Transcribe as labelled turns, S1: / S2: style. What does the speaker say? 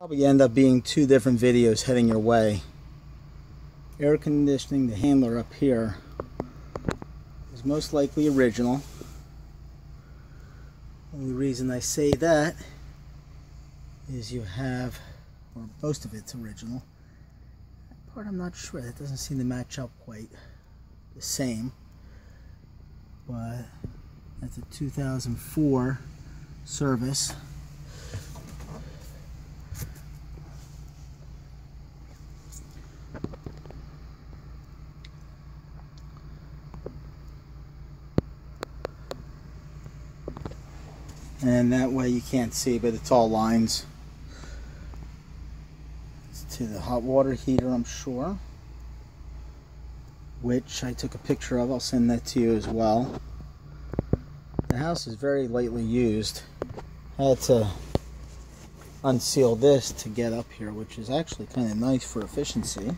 S1: Probably end up being two different videos heading your way. Air conditioning, the handler up here is most likely original. Only reason I say that is you have, or most of it's original. That part I'm not sure, that doesn't seem to match up quite the same. But that's a 2004 service. And that way you can't see but it's all lines it's to the hot water heater I'm sure which I took a picture of. I'll send that to you as well. The house is very lightly used. I had to unseal this to get up here which is actually kind of nice for efficiency